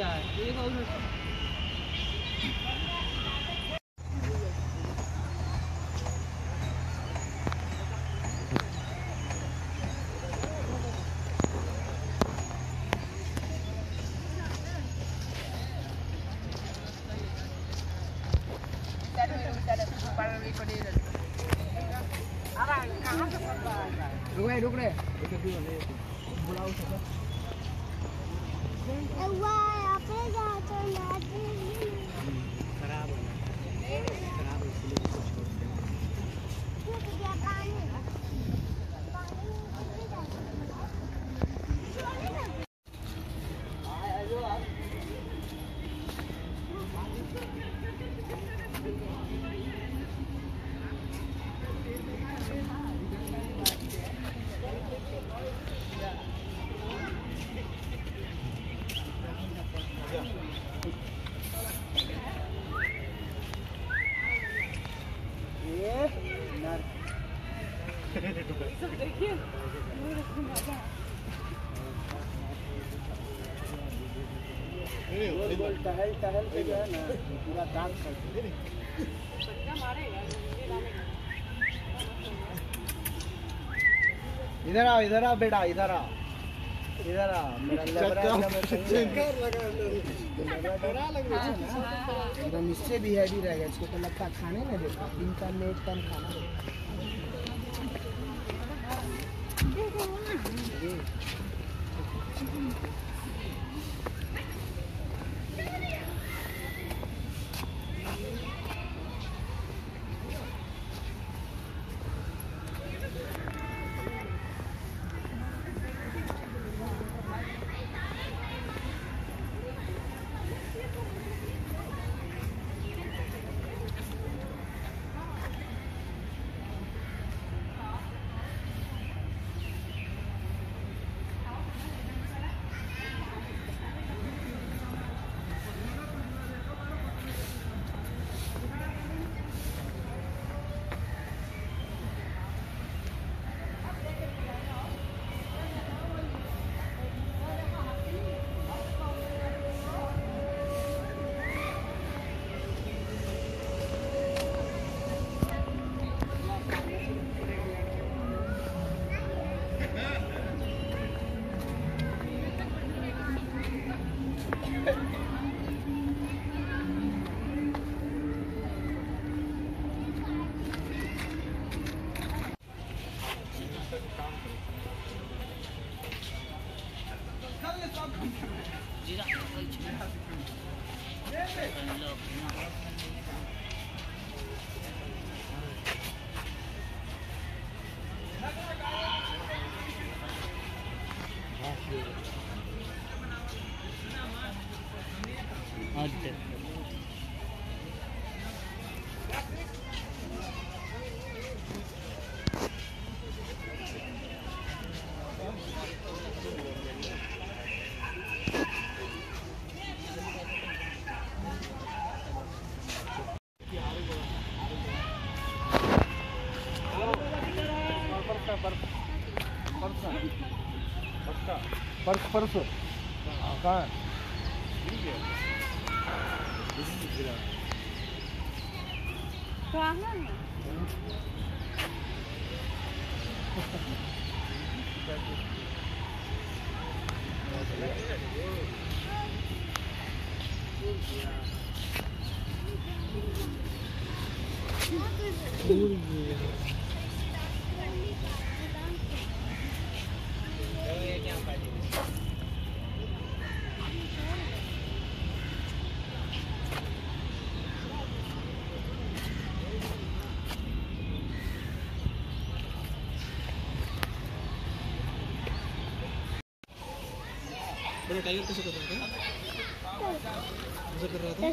trời đi thôi Đúng đây, đúng đây. Đúng không, Đúng đây. Đúng đây. Đúng đây. खराब होना खराब इसलिए गोल गोल टहल टहल के जो है ना पूरा दाग कर दे इधर आओ इधर आओ बेटा इधर आ इधर आ मेरा लबरा एकदम इससे भी हैवी रहेगा इसको तो लगता है खाने में देगा तीन का एक टन खाना। पर्स पर्स कहाँ Rahman mı? Yeah. बड़ा टाइगर कैसे कर रहा था कैसे कर रहा था?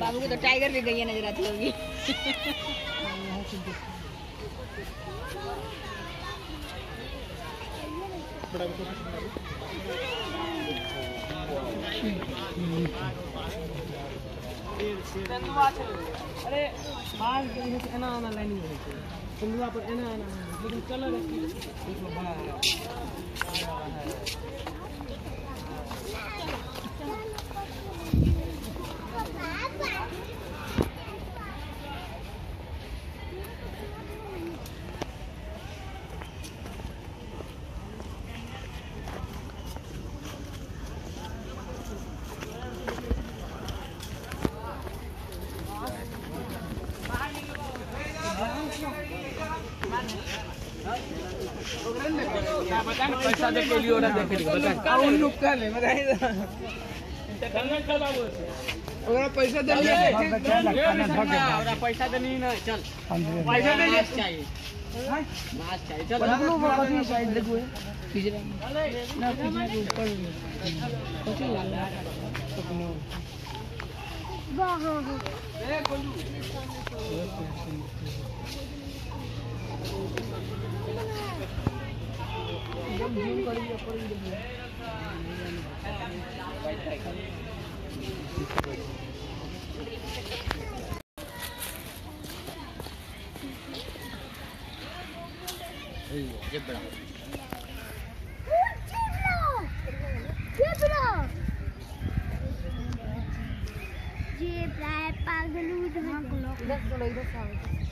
बाबू को तो टाइगर भी गई नज़र आती होगी। बड़ा बड़ा अरे बाल के एना एना लाइनिंग सिंधुआ पर एना एना लेकिन कलर है देखो बड़ा पैसा दे के लिए ओरा देखे बता उन लोग का ले बताई ओरा पैसा दे ले ओरा पैसा देनी ना चल पैसा दे ले चाहिए मास चाहिए चल हम लोग बाकी साइड देखो पिजरा ना पिजरा के ऊपर कुछ लगा अपने हाँ हाँ। ये प्राय पागलू पहले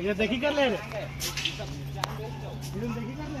ये देखी कर ले देखी कर ले